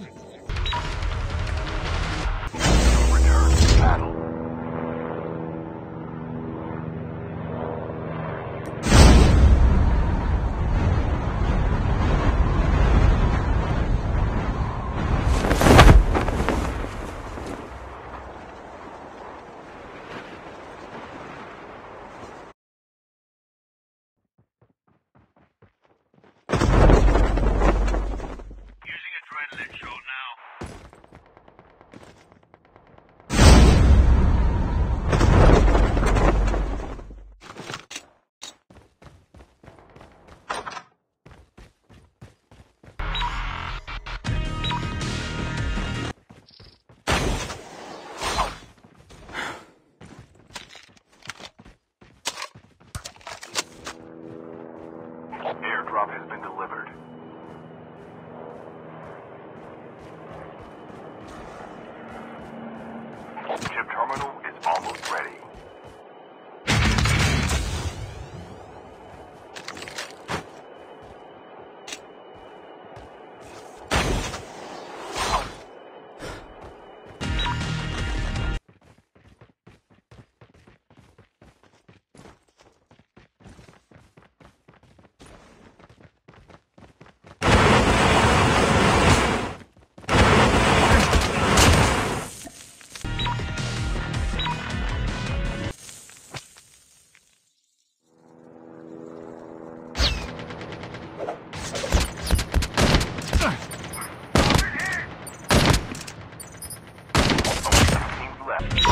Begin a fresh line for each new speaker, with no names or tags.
down! Yeah.